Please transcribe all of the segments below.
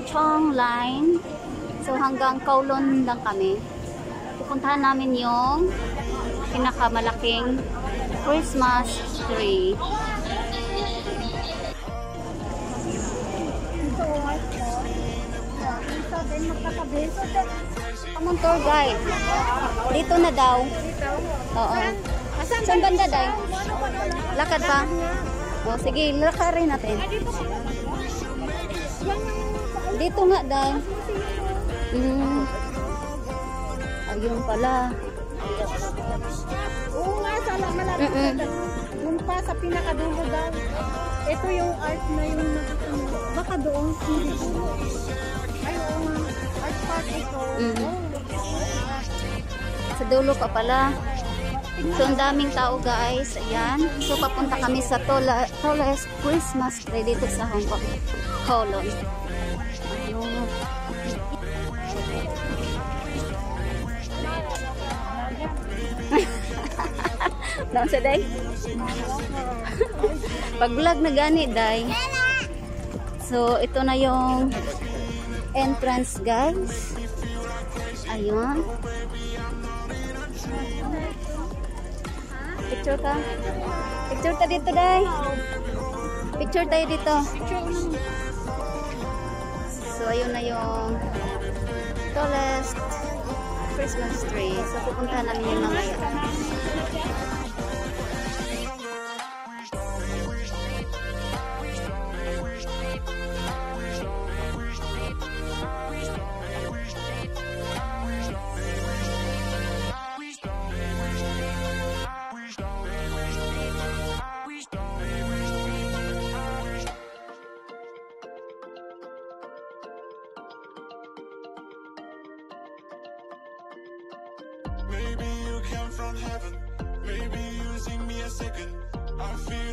Tongchong Line. So hanggang Kowloon lang kami. Pupuntahan namin yung pinakamalaking Christmas tree. Among tour guide. Dito na daw. Oo. Saan banda daw? Lakad pa? O, sige, lakarin natin. Dito nga daw. Mm. Ayun pala. Oo nga, sa malapit Mm-mm. sa Yung pa sa pinakadulo daw. Ito yung art na yung. Baka doon. Ay, oo nga. Art park ito. Mm. Sa dulo pa pala. So, ang daming tao guys. Ayan. So, papunta kami sa Tola, tallest Christmas tree dito sa Hong Kong. Kowloon. Doon sa day? Pag vlog na gani, day. So, ito na yung entrance, guys. Ayun. Picture ka? Picture ta dito, day. Picture tayo dito. So, ayun na yung tallest Christmas tree. So, pupuntahan namin yung mamaya. Maybe you came from heaven. Maybe you sing me a second. I feel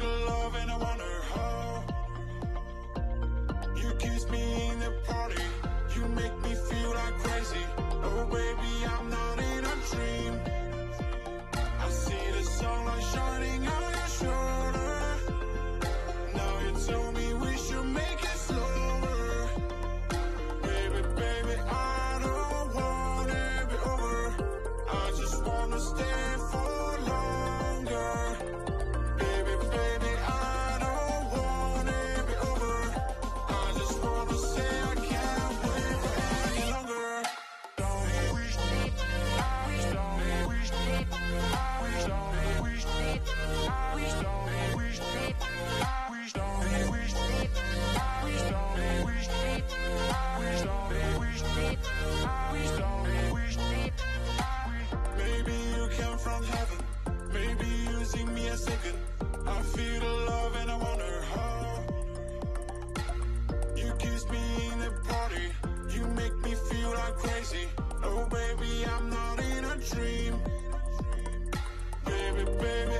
I'm not in a dream. Baby, baby,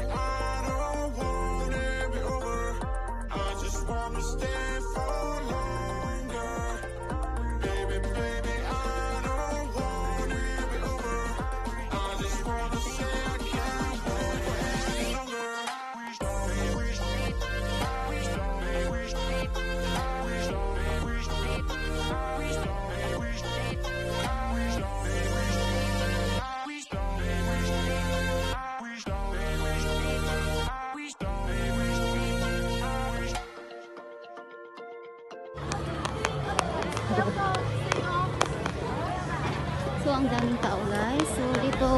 ang daming tao guys. So, dito,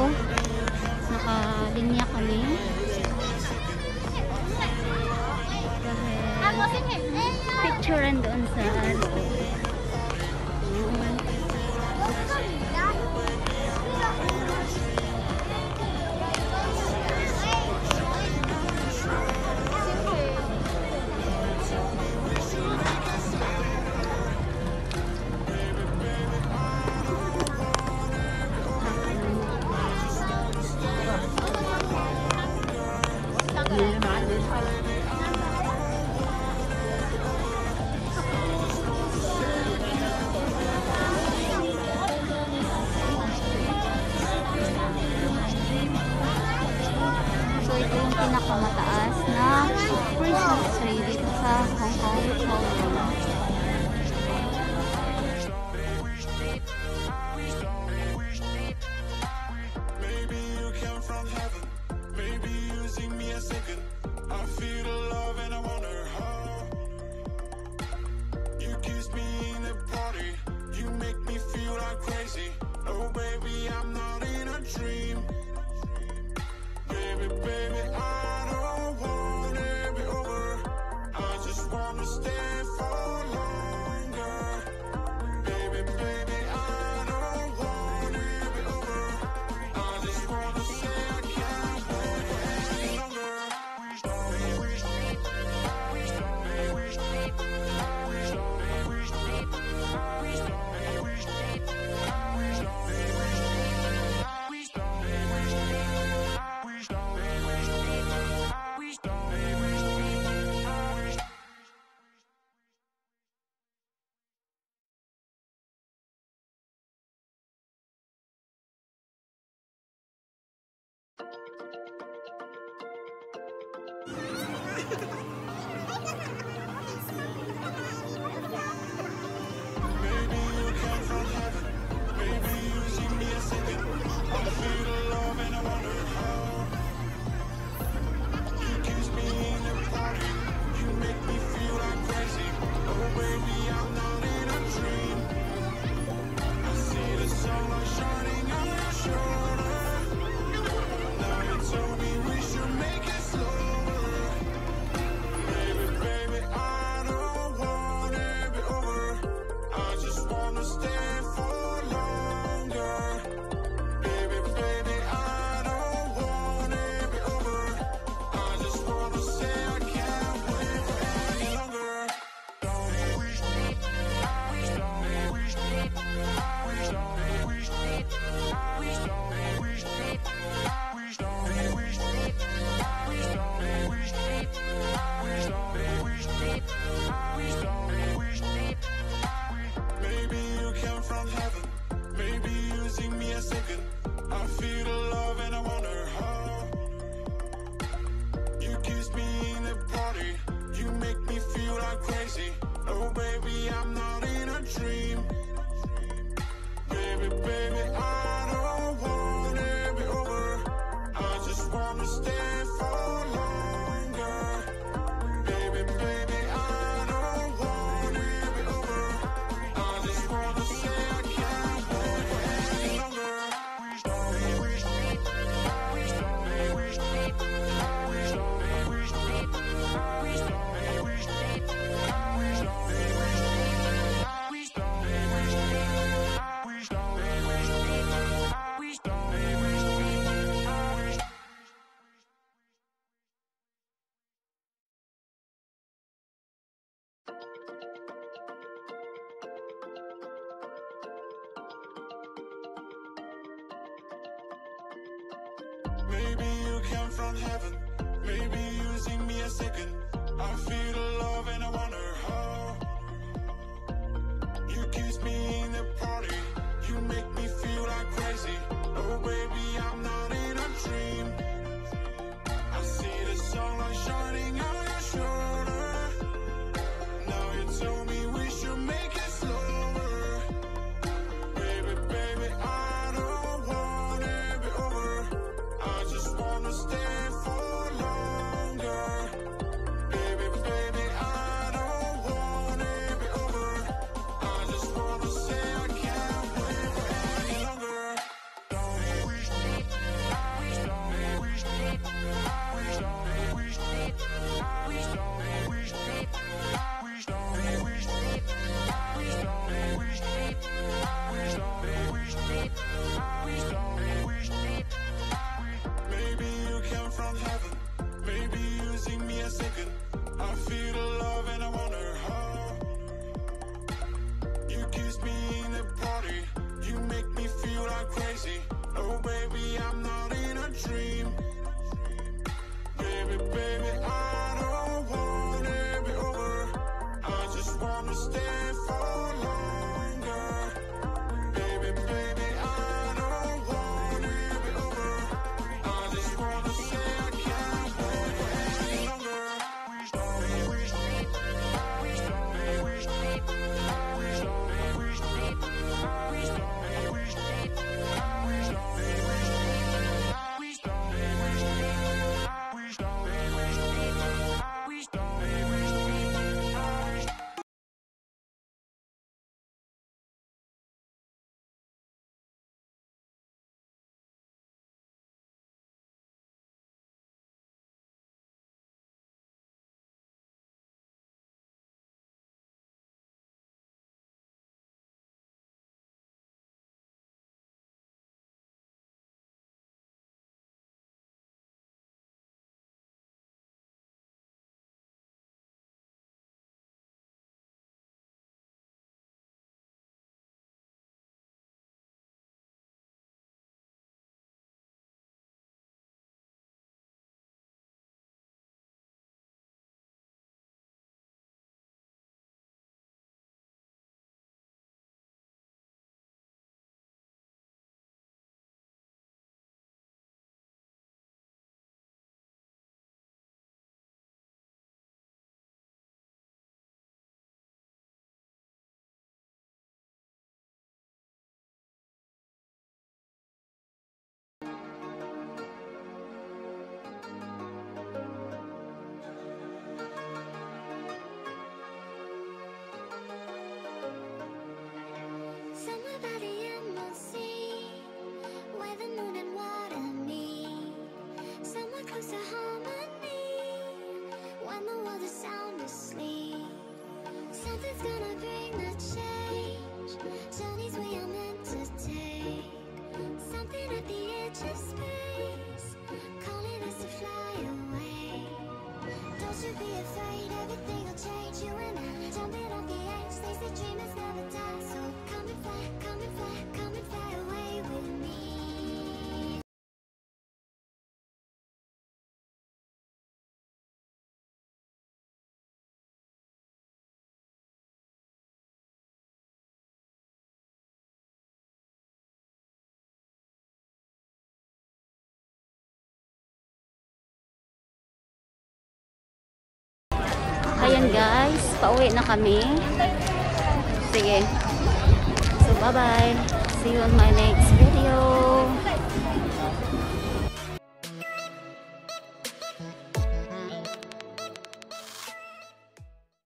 nakalinya kami. Dahil, picturean doon sa Ha ha ha! baby, I'm not in a dream. heaven Maybe you see me a second. I feel harmony. When the world is sound asleep, something's gonna come and fly, come and fly away with me. Ayan guys, pauwi na kami. Sige. So bye bye. See you on my next.